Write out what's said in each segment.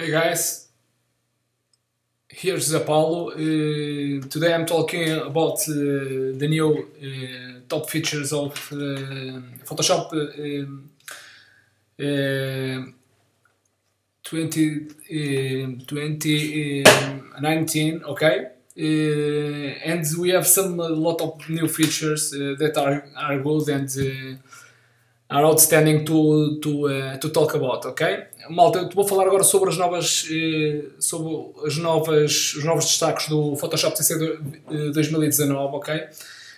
Hey guys, here's Apollo. Uh, today I'm talking about uh, the new uh, top features of uh, Photoshop uh, um, uh, 20, uh, 2019, okay? Uh, and we have some a lot of new features that are, are good and are outstanding to, to, uh, to talk about, ok? Malta, eu vou falar agora sobre as novas, eh, sobre as novas, os novos destaques do Photoshop CC do- eh, 2019, ok?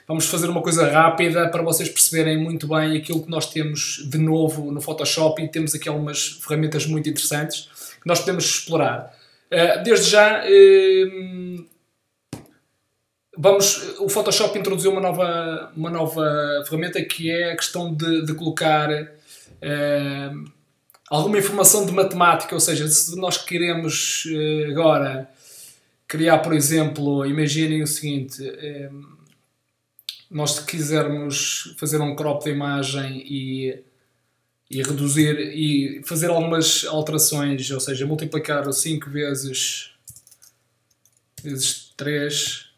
Vamos fazer uma coisa rápida para vocês perceberem muito bem aquilo que nós temos de novo no Photoshop e temos aqui algumas ferramentas muito interessantes que nós podemos explorar. Desde já, vamos, o Photoshop introduziu uma nova, uma nova ferramenta que é a questão de, de colocar eh, alguma informação de matemática, ou seja, se nós queremos eh, agora criar, por exemplo, imaginem o seguinte, eh, nós se quisermos fazer um crop da imagem e, e reduzir e fazer algumas alterações, ou seja, multiplicar 5 vezes vezes 3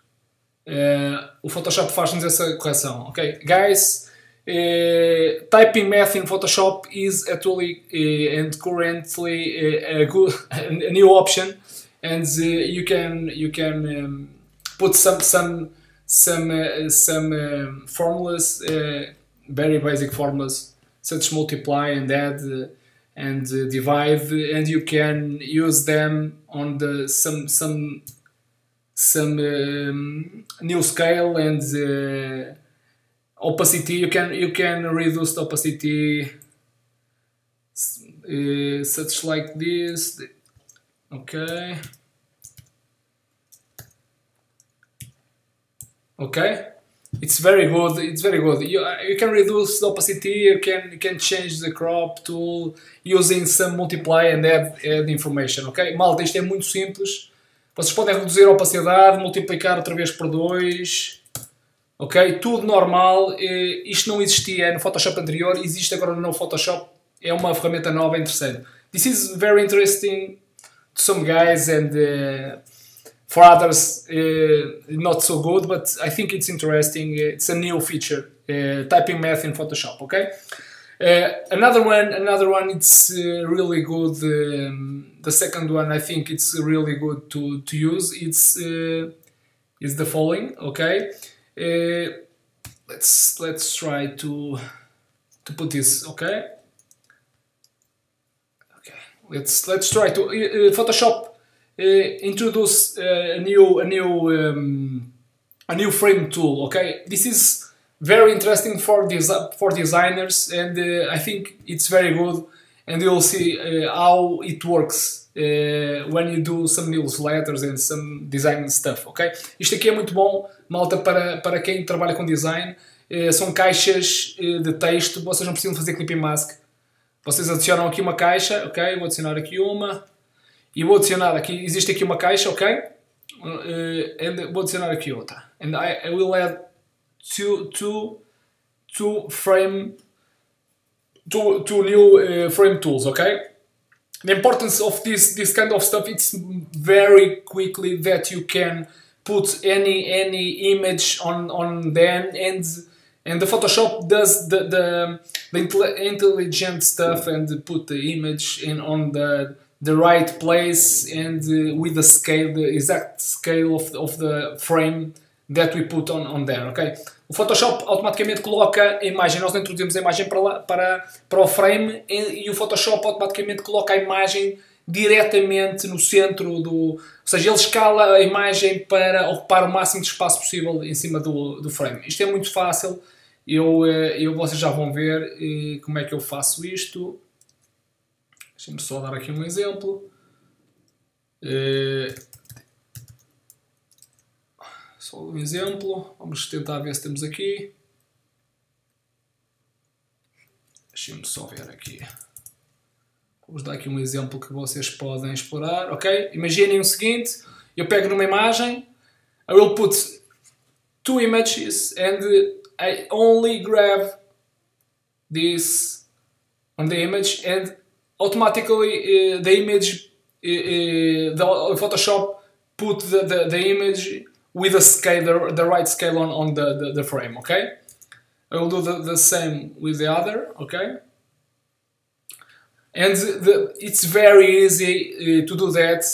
eh, o Photoshop faz-nos essa correção, ok? Guys, eh, typing math in Photoshop is actually eh, and currently a good a new option, and you can you can um, put some some some uh, some formulas, uh, very basic formulas such multiply and add uh, and uh, divide, and you can use them on the some some some um, new scale and uh, opacity. You can you can reduce the opacity uh, such like this. Okay. Okay. It's very good. It's very good. You, you can reduce the opacity. You can you can change the crop tool using some multiply and add, add information. Ok, malta, isto é muito simples. Vocês podem reduzir a opacidade, multiplicar outra vez por 2. Ok? Tudo normal. Isto não existia no Photoshop anterior, existe agora no Photoshop. É uma ferramenta nova interessante. This is very interesting to some guys and uh, for others uh, not so good, but I think it's interesting. It's a new feature, uh, typing math in Photoshop. Okay. Uh, another one, another one. It's uh, really good. Um, the second one, I think it's really good to, to use. It's uh, is the following. Okay, let's let's try to to put this. Okay, okay. Let's let's try to Photoshop uh, introduce uh, a new a new um, a new frame tool. Okay, this is very interesting for desi- for designers, and uh, I think it's very good. And you'll see uh, how it works uh, when you do some newsletters and some design stuff. Ok? Isto aqui é muito bom, malta, para, para quem trabalha com design. São caixas de texto, vocês não precisam fazer clipping mask. Vocês adicionam aqui uma caixa, ok? Vou adicionar aqui uma e vou adicionar aqui, existe aqui uma caixa, ok? Uh, and vou adicionar aqui outra. And I, I will add two, two, two frame, two, two new uh, frame tools, okay? The importance of this, this kind of stuff, it's very quickly that you can put any, any image on, on them and and the Photoshop does the, the, the intel- intelligent stuff and put the image in on the the right place and uh, with the scale, the exact scale of, of the frame that we put on, on there, ok? O Photoshop automaticamente coloca a imagem, nós introduzimos a imagem para, lá, para, para o frame e, e o Photoshop automaticamente coloca a imagem diretamente no centro do... Ou seja, ele escala a imagem para ocupar o máximo de espaço possível em cima do, do frame. Isto é muito fácil, eu, eh, eu, vocês já vão ver eh, como é que eu faço isto. Deixa-me só dar aqui um exemplo. Eh, Só um exemplo. Vamos tentar ver se temos aqui. Deixem-me só ver aqui. Vamos dar aqui um exemplo que vocês podem explorar. Ok? Imaginem o seguinte. Eu pego numa imagem. I will put two images and I only grab this on the image and automatically uh, the image the Photoshop put the, the, the image with the scale, the, the right scale on, on the, the, the frame, okay? I will do the, the same with the other, okay? And the, it's very easy uh, to do that.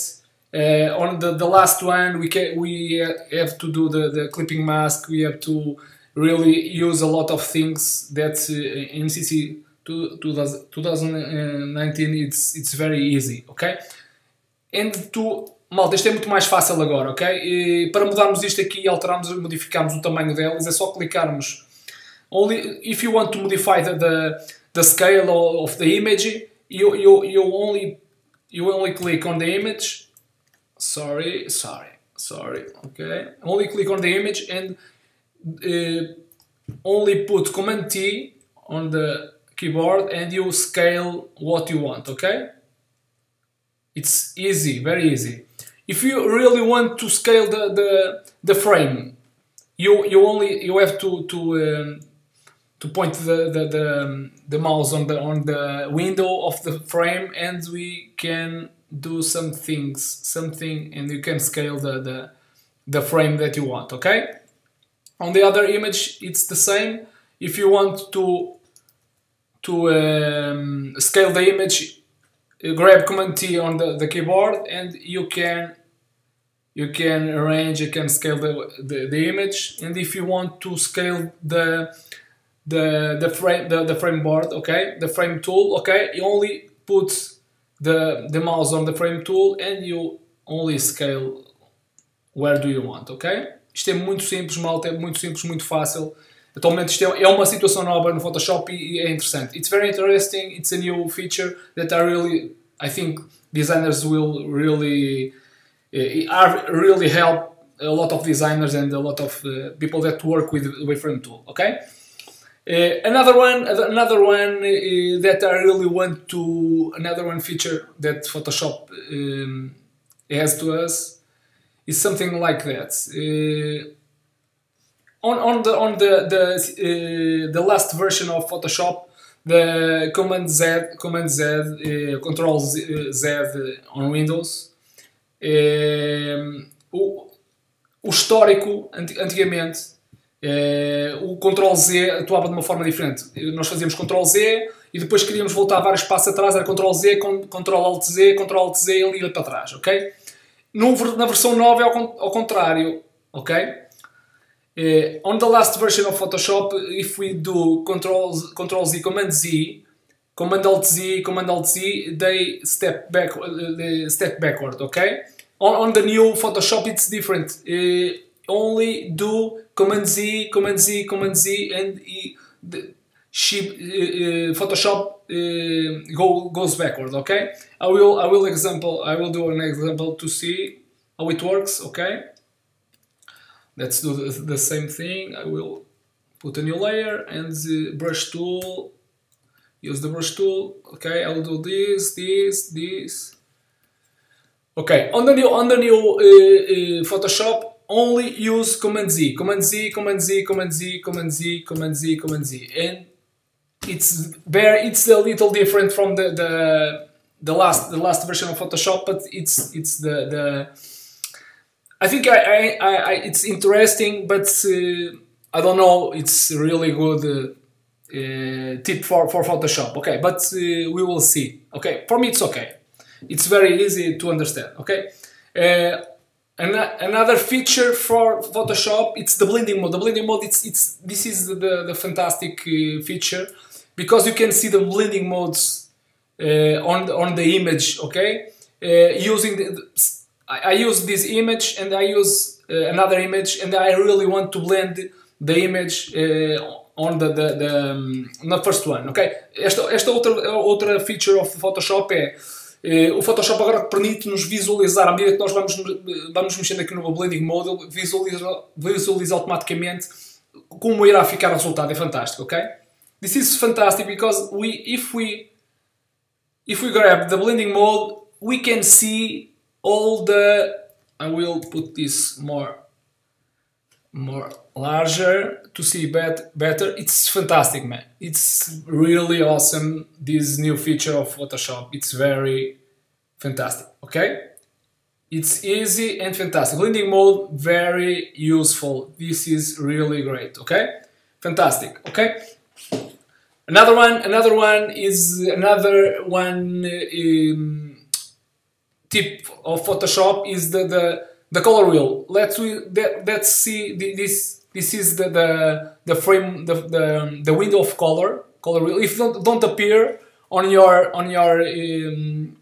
Uh, on the, the last one, we can, we have to do the, the clipping mask. We have to really use a lot of things that uh, in CC 2019 it's, it's very easy, ok? And to Malta, isto é muito mais fácil agora, ok? E para mudarmos isto aqui e alterarmos, modificarmos o tamanho delas, é só clicarmos. Only if you want to modify the, the, the scale of the image, you, you, you only you only click on the image. Sorry, sorry, sorry. Okay, only click on the image and uh, only put Command T on the keyboard and you scale what you want. Okay, it's easy, very easy if you really want to scale the, the, the frame, you you only you have to to um, to point the the, the, um, the mouse on the on the window of the frame, and we can do some things, something, and you can scale the the the frame that you want. Okay. On the other image, it's the same. If you want to to um, scale the image, grab Command T on the, the keyboard, and you can you can arrange, you can scale the, the, the, image, and if you want to scale the the the frame the, the frame board, okay, the frame tool, okay, you only put the the mouse on the frame tool and you only scale where do you want, ok? Isto é muito simples, malta, é muito simples, muito fácil. Atualmente isto é, uma situação nova no Photoshop e é interessante. It's very interesting, it's a new feature that I really, I think designers will really are really help a lot of designers and a lot of uh, people that work with Waveframe tool. Okay. Uh, another one, another one uh, that I really want to, another one feature that Photoshop um, has to us is something like that. Uh, on on the on the the uh, the last version of Photoshop, the Command Z, Command Z, uh, Control Z, Z on Windows o, o, histórico, antigamente, eh, o Ctrl Z atuava de uma forma diferente. Nós fazíamos Ctrl Z e depois queríamos voltar vários passos atrás, era Ctrl Z, Ctrl Alt Z, Ctrl Alt Z e ia para trás, ok? No, na versão nova é ao, ao contrário, ok? Uh, on the last version of Photoshop, if we do Ctrl, Ctrl Z, Command Z, Command Alt Z, Command Alt Z, they step back, uh, they step backward, okay? On, on the new Photoshop it's different. Uh, only do Command Z, Command Z, Command Z, and the, she, uh, Photoshop go, goes backward. Okay, I will I will example I will do an example to see how it works. Okay, let's do the, the same thing. I will put a new layer and the brush tool use the brush tool. Okay I'll do this this this. Okay on the new on the new uh, uh, Photoshop only use command Z command Z command Z command Z command Z command Z command Z. And it's very it's a little different from the the the last the last version of Photoshop but it's it's the the I think I, I, I it's interesting but uh, I don't know it's really good uh, uh, tip for, for Photoshop. Okay, but uh, we will see. Okay, for me it's okay. It's very easy to understand. Okay. Uh, an another feature for Photoshop it's the blending mode. The blending mode it's it's this is the the fantastic uh, feature because you can see the blending modes uh, on the, on the image. Okay, uh, using the, I, I, use this image and I use another image and I really want to blend the image on the, the, the na first one, ok? Esta, esta outra, outra feature of Photoshop é eh, o Photoshop agora permite-nos visualizar, à medida que nós vamos, vamos mexendo aqui no Blending Mode, visualiza, visualiza automaticamente como irá ficar o resultado. É fantástico, ok? This is fantastic because we, if we, if we grab the Blending Mode, we can see all the, I will put this more more larger to see bet better it's fantastic man it's really awesome this new feature of photoshop it's very fantastic, okay? It's easy and fantastic. Blending mode, very useful. This is really great, okay? Fantastic, okay? Another one, another one is another one um, tip of Photoshop is the, the, the color wheel. Let's we, let's see this. This is the the, the frame the, the the window of color color wheel. If don't don't appear on your on your um,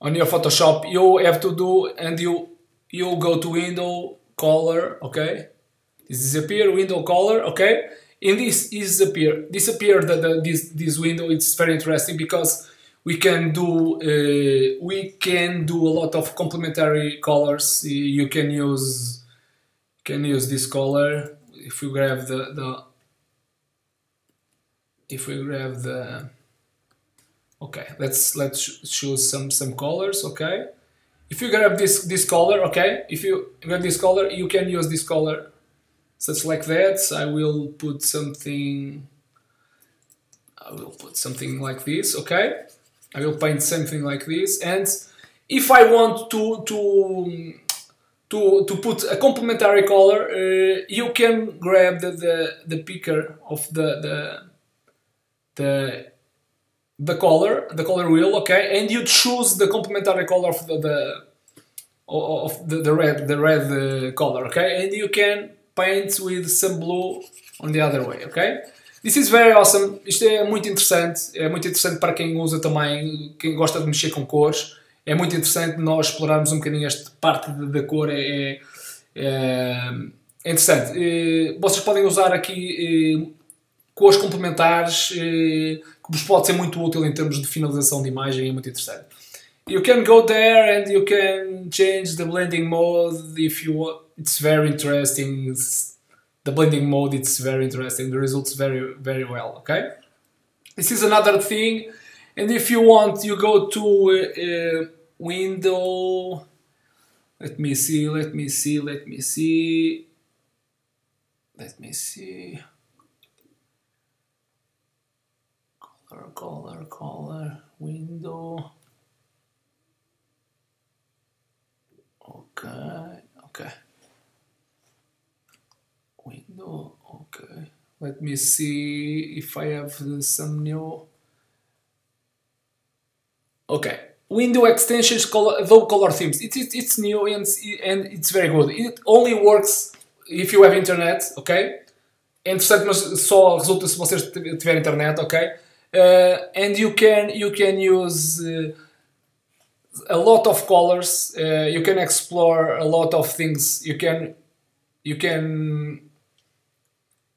on your Photoshop, you have to do and you you go to window color. Okay, this disappear window color. Okay in this is disappear disappear the, the, this this window it's very interesting because we can do uh, we can do a lot of complementary colors you can use can use this color if we grab the, the if we grab the okay let's let's choose some some colors okay if you grab this this color okay if you grab this color you can use this color such like that. I will put something, I will put something like this, okay? I will paint something like this. And if I want to, to, to, to put a complementary color, uh, you can grab the, the, the picker of the, the, the, the color, the color wheel, okay? And you choose the complementary color of the, the of the, the red, the red uh, color, okay? And you can paint with some blue on the other way, ok? This is very awesome, isto é muito interessante, é muito interessante para quem usa também, quem gosta de mexer com cores, é muito interessante nós explorarmos um bocadinho esta parte da cor, é, é, é interessante. Vocês podem usar aqui cores complementares, que vos pode ser muito útil em termos de finalização de imagem, é muito interessante. You can go there and you can change the blending mode if you want it's very interesting. The blending mode it's very interesting. The results very very well. Okay, this is another thing. And if you want, you go to uh, uh, window. Let me see. Let me see. Let me see. Let me see. Color, color, color. Window. Okay. Okay window. Okay. Let me see if I have some new okay. Window extensions color, though color themes. It, it, it's new and, and it's very good. It only works if you have internet ok interessante mas só resulta se vocês tiverem internet ok uh, and you can you can use uh, a lot of colors. Uh, you can explore a lot of things. You can you can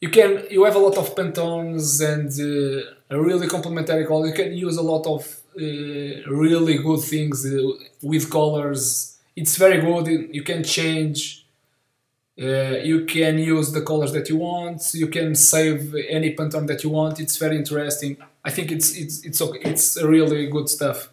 you can you have a lot of Pantones and uh, really complementary color. You can use a lot of uh, really good things uh, with colors. It's very good. You can change. Uh, you can use the colors that you want. You can save any Pantone that you want. It's very interesting. I think it's it's it's okay. It's really good stuff,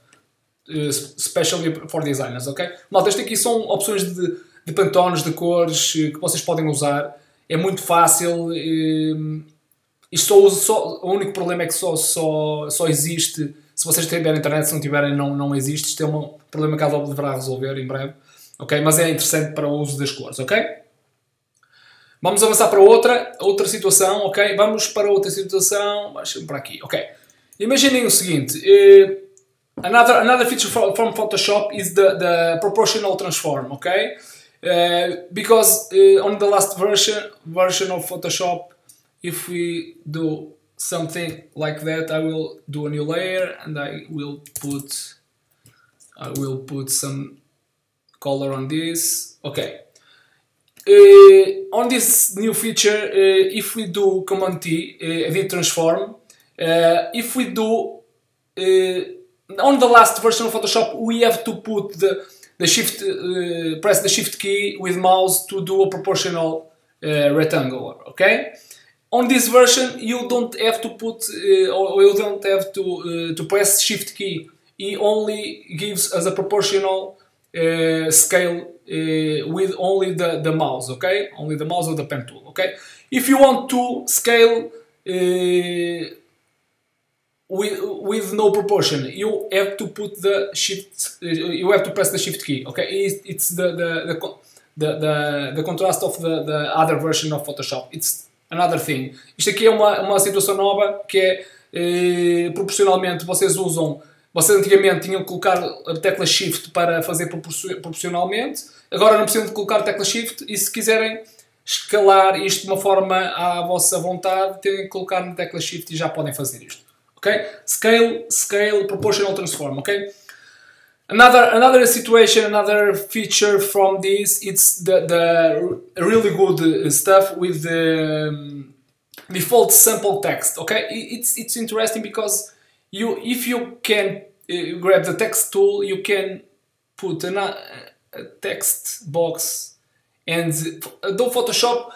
uh, especially for designers. Ok? Malta, isto aqui são opções de, de Pantones, de cores que vocês podem usar é muito fácil. Ehm, isto só, o único problema é que só, só, só existe. Se vocês tiverem internet, se não tiverem, não, não existe. Isto é um problema que a Adobe deverá resolver em breve. Ok? Mas é interessante para o uso das cores. Ok? Vamos avançar para outra, outra situação. Ok? Vamos para outra situação. Deixa-me para aqui. Ok? Imaginem o seguinte. Uh, another, another feature from Photoshop is the, the proportional transform. Ok? Uh, because uh, on the last version version of Photoshop if we do something like that I will do a new layer and I will put I will put some color on this. Okay. Uh, on this new feature uh, if we do command T uh, edit transform if we do on the last version of Photoshop we have to put the the shift, uh, press the shift key with mouse to do a proportional uh, rectangle, okay? On this version, you don't have to put, uh, or you don't have to, uh, to press shift key. He only gives us a proportional uh, scale with only the, the mouse, okay? Only the mouse or the pen tool, okay? If you want to scale with with no proportion. You have to put the shift. You have to press the shift key. Okay, it's, it's the the the, the, the, the contrast of the, the other version of Photoshop. It's another thing. Isto aqui é uma, uma situação nova que é eh, proporcionalmente vocês usam. Vocês antigamente tinham que colocar a tecla Shift para fazer proporcionalmente. Agora não precisam de colocar a tecla Shift e se quiserem escalar isto de uma forma à vossa vontade, têm que colocar na tecla Shift e já podem fazer isto. Okay? Scale, scale, proportional transform. Okay. Another another situation, another feature from this, it's the the really good uh, stuff with the um, default sample text. Okay, it's it's interesting because you if you can uh, grab the text tool, you can put a, a text box, and Adobe Photoshop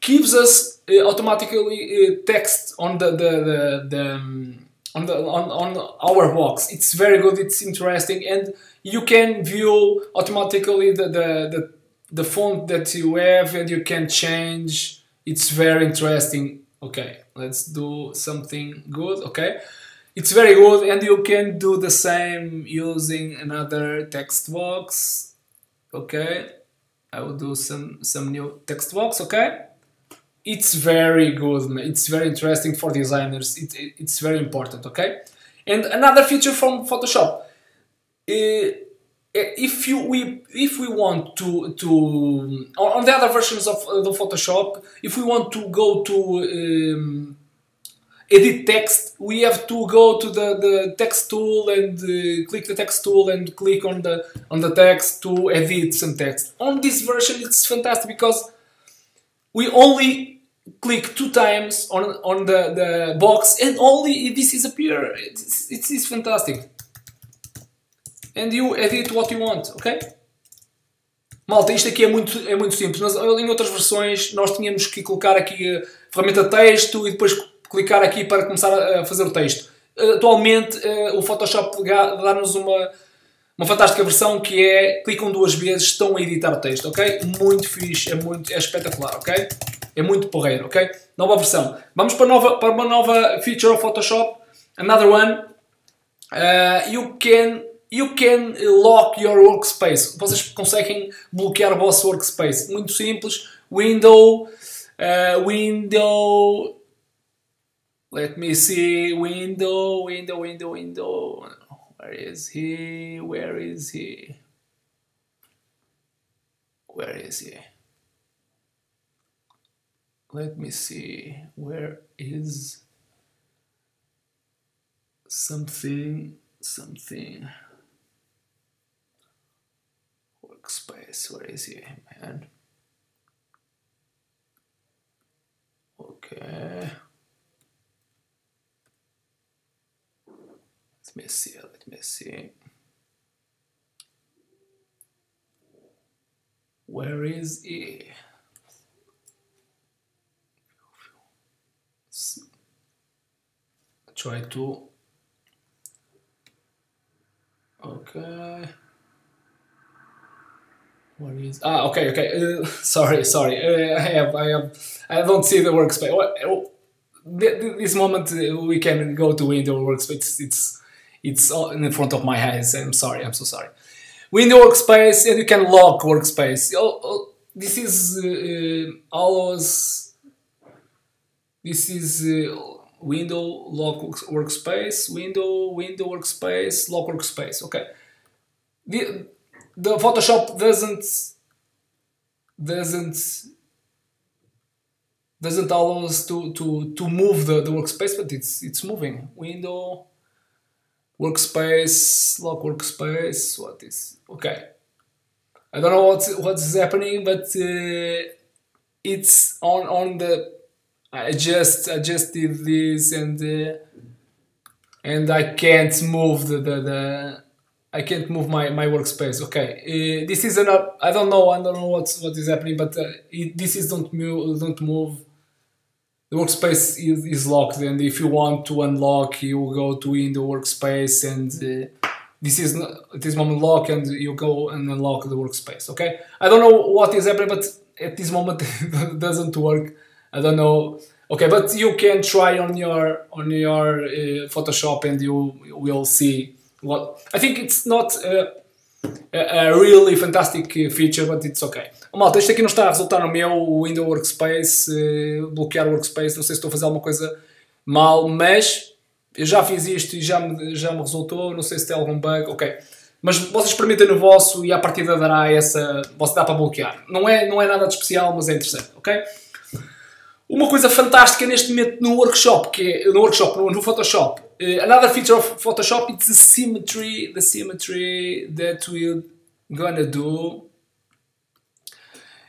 gives us uh, automatically uh, text on the the the, the um, on the on, on our box. It's very good. It's interesting, and you can view automatically the the the, the font that you have, and you can change. It's very interesting. Okay, let's do something good. Okay, it's very good, and you can do the same using another text box. Okay, I will do some some new text box. Okay it's very good it's very interesting for designers. It, it, it's very important okay? And another feature from photoshop. Uh, if you we if we want to to on the other versions of the photoshop if we want to go to um, edit text we have to go to the, the text tool and uh, click the text tool and click on the on the text to edit some text. On this version it's fantastic because we only click two times on, on the, the box and only this is appear. It's, it's, it's fantastic. And you edit what you want, ok? Malta, isto aqui é muito, é muito simples. Nós, em outras versões nós tínhamos que colocar aqui a ferramenta texto e depois clicar aqui para começar a fazer o texto. Atualmente o Photoshop dá-nos uma, uma fantástica versão que é clicam duas vezes, estão a editar o texto, ok? Muito fixe, é, muito, é espetacular, ok? É muito porreiro, ok? Nova versão. Vamos para, nova, para uma nova feature of Photoshop. Another one. Uh, you can you can lock your workspace. Vocês conseguem bloquear o vosso workspace. Muito simples. Window, uh, window. Let me see. Window, window, window, window. Where is he? Where is he? Where is he? Let me see where is something something? Workspace where is he man? Okay. Let me see let me see. Where is he try to okay. What is ah okay okay. Uh, sorry sorry. Uh, I have I have I don't see the workspace. Oh, this moment uh, we can go to window workspace. It's it's in front of my eyes. I'm sorry I'm so sorry. Window workspace and you can lock workspace. Oh, oh, this is uh, uh always this is uh, window lock workspace window window workspace lock workspace. Okay. The the photoshop doesn't doesn't doesn't allow us to to to move the, the workspace but it's it's moving. Window workspace lock workspace what is okay. I don't know what's what's happening but uh, it's on on the I just I just did this and uh, and I can't move the, the, the I can't move my, my workspace. Okay, uh, this is an I don't know I don't know what's what is happening, but uh, it, this is don't move don't move. The workspace is, is locked, and if you want to unlock, you go to in the workspace, and uh, this is not, this moment lock, and you go and unlock the workspace. Okay, I don't know what is happening, but at this moment it doesn't work. I don't know Okay, but you can try on your on your uh, Photoshop and you will see what I think it's not a, a, a really fantastic feature, but it's okay. Oh, malta, este aqui não está a resultar no meu Windows Workspace, uh, bloquear o Workspace, não sei se estou a fazer alguma coisa mal, mas eu já fiz isto e já me, já me resultou, não sei se tem algum bug, ok. Mas vocês experimentem no vosso e a partida dará essa. Você dá para bloquear. Não é, não é nada de especial, mas é interessante, ok? Uma coisa fantástica neste momento no workshop, que é no workshop, no, no Photoshop. Uh, another feature of Photoshop is the symmetry, the symmetry that we're gonna do.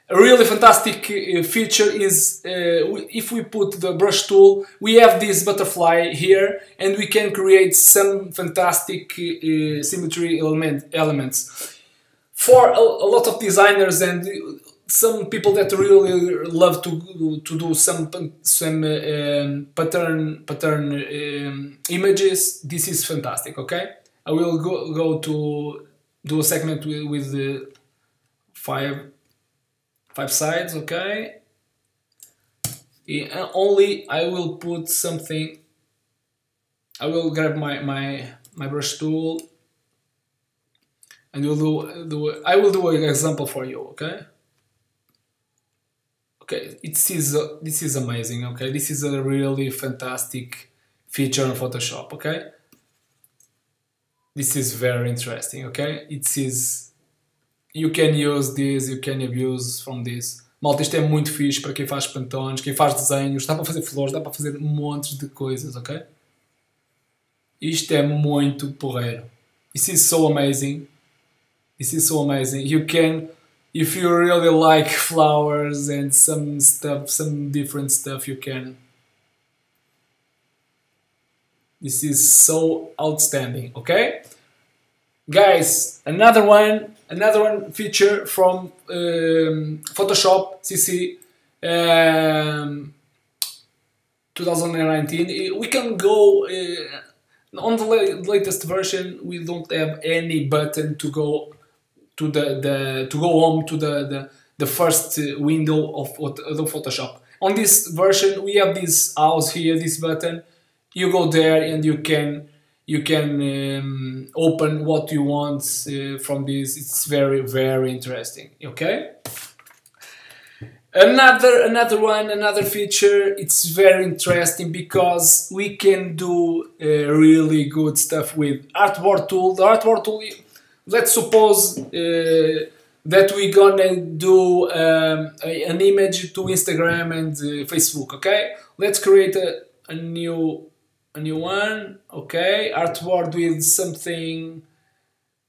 A really fantastic uh, feature is uh, if we put the brush tool, we have this butterfly here, and we can create some fantastic symmetry element elements. For a, a lot of designers and some people that really love to to do some some um, pattern pattern um, images. This is fantastic. Okay, I will go go to do a segment with, with the five five sides. Okay, yeah, only I will put something. I will grab my my my brush tool and we'll do, do I will do an example for you. Okay okay it is this is amazing okay this is a really fantastic feature in photoshop okay this is very interesting okay it is you can use this you can abuse from this. Malta isto é muito fixe para quem faz pantones quem faz desenhos dá para fazer flores dá para fazer montes de coisas ok? Isto é muito porreiro. This is so amazing. This is so amazing. You can if you really like flowers and some stuff, some different stuff, you can. This is so outstanding, okay? Guys, another one, another one feature from um, Photoshop CC um, 2019. We can go uh, on the latest version. We don't have any button to go to the, the to go home to the, the, the first window of, the Photoshop. On this version, we have this house here, this button. You go there and you can you can um, open what you want uh, from this. It's very very interesting. Okay. Another another one, another feature. It's very interesting because we can do uh, really good stuff with Artboard tool. The Artboard tool let's suppose uh, that we're gonna do um, a, an image to Instagram and uh, Facebook. Okay, let's create a, a new a new one. Okay, artboard with something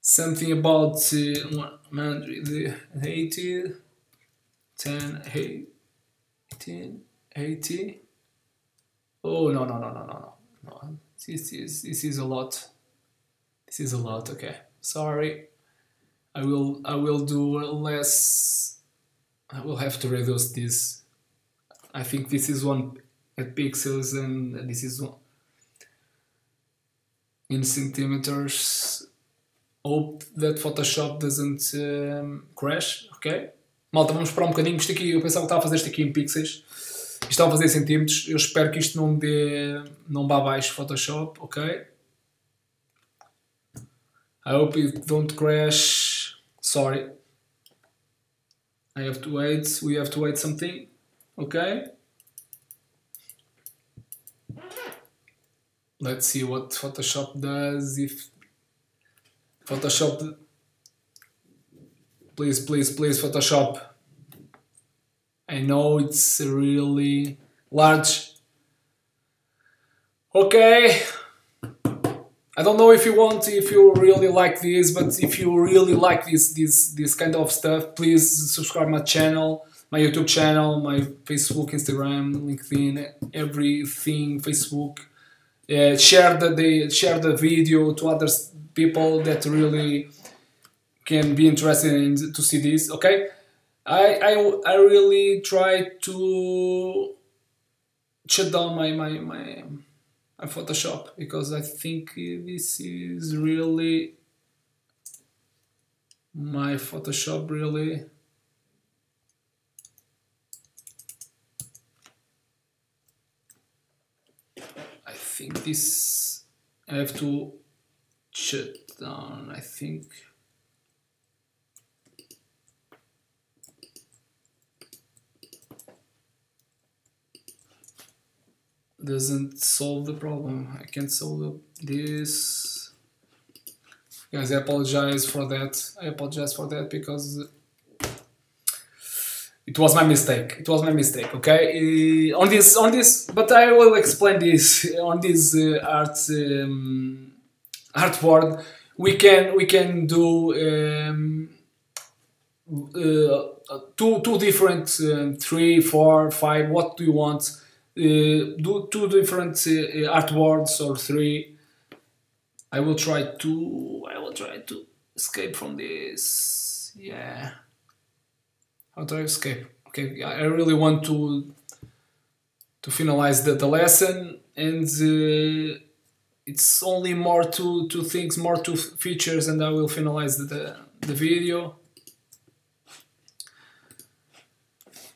something about uh, 180 10 18 80 oh no no no no no no no this is this is a lot this is a lot okay sorry. I will I will do less. I will have to reduce this. I think this is one at pixels and this is one in centimeters. Hope that Photoshop doesn't um, crash ok? Malta vamos esperar um bocadinho. Isto aqui eu pensava que estava a fazer isto aqui em pixels. Isto estava a fazer em centímetros. Eu espero que isto não dê não vá abaixo Photoshop ok I hope it don't crash. Sorry. I have to wait. We have to wait something. Okay. Let's see what Photoshop does. If Photoshop, please, please, please, Photoshop. I know it's really large. Okay. I don't know if you want, if you really like this, but if you really like this, this, this kind of stuff, please subscribe my channel, my YouTube channel, my Facebook, Instagram, LinkedIn, everything, Facebook. Uh, share the, the share the video to other people that really can be interested in to see this. Okay, I I, I really try to shut down my my my and Photoshop because I think this is really my Photoshop really. I think this I have to shut down I think. Doesn't solve the problem. I can't solve this. Guys I apologize for that. I apologize for that because it was my mistake. It was my mistake okay? Uh, on this on this but I will explain this on this uh, art um, artboard we can we can do um, uh, two two different um, three four five what do you want? uh, do two different uh, artboards or three. I will try to I will try to escape from this. Yeah. How do I escape? Okay I really want to to finalize the, the lesson and uh, it's only more two two things more two features and I will finalize the, the video.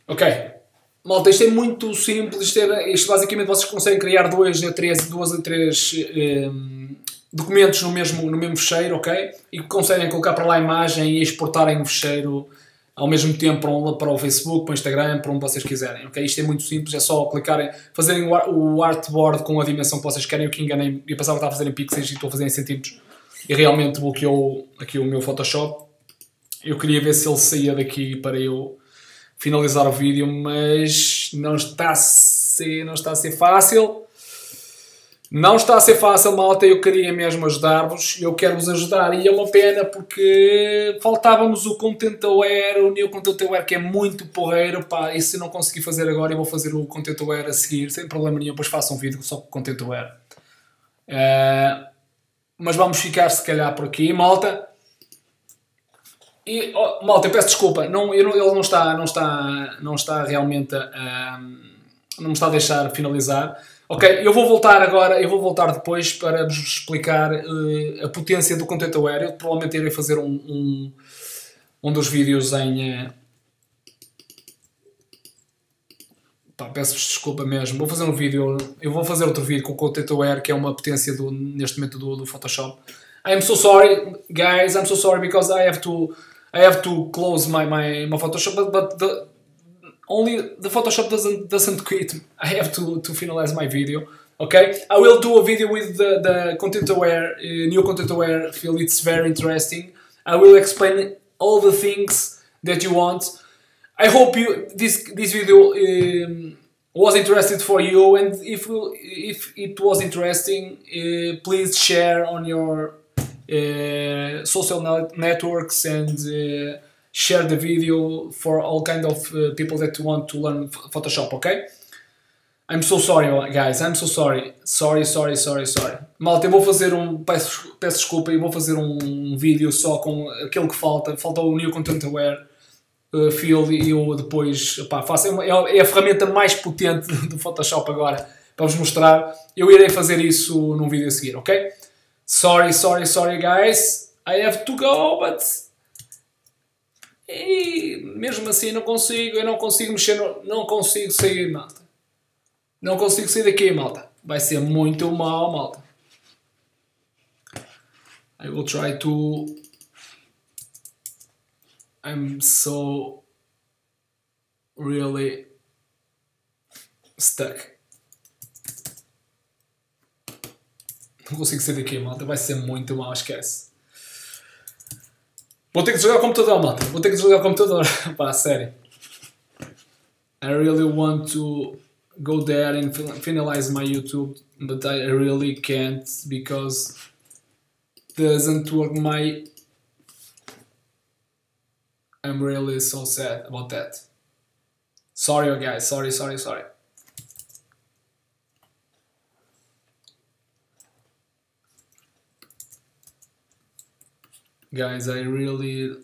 Ok Malta, isto é muito simples, isto, é, isto basicamente vocês conseguem criar dois a três, duas a três um, ehm, documentos no mesmo, no mesmo fecheiro, ok? E conseguem colocar para lá a imagem e exportarem o fecheiro ao mesmo tempo para, um, para o Facebook, para o Instagram, para onde vocês quiserem, ok? Isto é muito simples, é só clicarem, fazerem o artboard com a dimensão que vocês querem, eu que enganei, eu pensava que estava a fazer em pixels e estou a fazer em centímetros e realmente bloqueou aqui o meu Photoshop. Eu queria ver se ele saía daqui para eu finalizar o vídeo, mas não está a ser, não está a ser fácil. Não está a ser fácil, malta. Eu queria mesmo ajudar-vos. Eu quero vos ajudar e é uma pena porque faltávamos o Content Aware, o New Content Aware que é muito porreiro. Pá, e se não conseguir fazer agora, eu vou fazer o Content Aware a seguir, sem problema nenhum. Depois faço um vídeo só com o Content Aware. Uh, mas vamos ficar se calhar por aqui, malta. E, oh, malta, eu peço desculpa, não, eu ele não está, não está, não está realmente a, não me está a deixar finalizar. Ok, eu vou voltar agora, eu vou voltar depois para vos explicar uh, a potência do Content Aware. Eu provavelmente irei fazer um, um, um dos vídeos em. Uh, peço-vos desculpa mesmo. Vou fazer um vídeo, eu vou fazer outro vídeo com o Content Aware, que é uma potência do, neste momento do, do Photoshop. I am so sorry, guys. I'm so sorry because I have to I have to close my, my, my Photoshop, but, but the only the Photoshop doesn't doesn't quit. I have to, to finalize my video. Okay, I will do a video with the, the content aware, uh, new content aware fill. It's very interesting. I will explain all the things that you want. I hope you this this video um, was interesting for you, and if if it was interesting, uh, please share on your uh, social networks and uh, share the video for all kind of uh, people that want to learn Photoshop, okay? I'm so sorry, guys. I'm so sorry. Sorry, sorry, sorry, sorry. Malta, eu vou fazer um. Peço, peço desculpa, eu vou fazer um vídeo só com aquilo que falta. Falta o New Content Aware uh, Field e eu depois. Opá, faço, é, é, a ferramenta mais potente do Photoshop agora para vos mostrar. Eu irei fazer isso num vídeo a seguir, ok? Sorry, sorry, sorry, guys. I have to go, but. E mesmo assim não consigo, eu não consigo mexer, no... não consigo sair, malta. Não consigo sair daqui, malta. Vai ser muito mal, malta. I will try to. I'm so really stuck. Não consigo sair daqui, malta. Vai ser muito mal, esquece. Vou ter que desligar o computador, malta. Vou ter que desligar o computador. Pá, sério. I really want to go there and finalize my YouTube, but I really can't because doesn't work my I'm really so sad about that. Sorry guys, sorry, sorry, sorry. Guys I really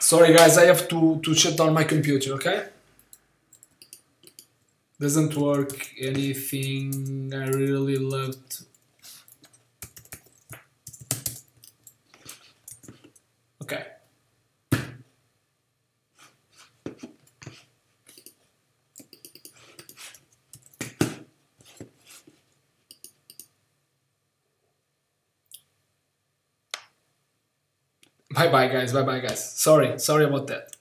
sorry guys I have to, to shut down my computer okay? Doesn't work anything. I really loved okay Bye bye guys, bye bye guys. Sorry, sorry about that.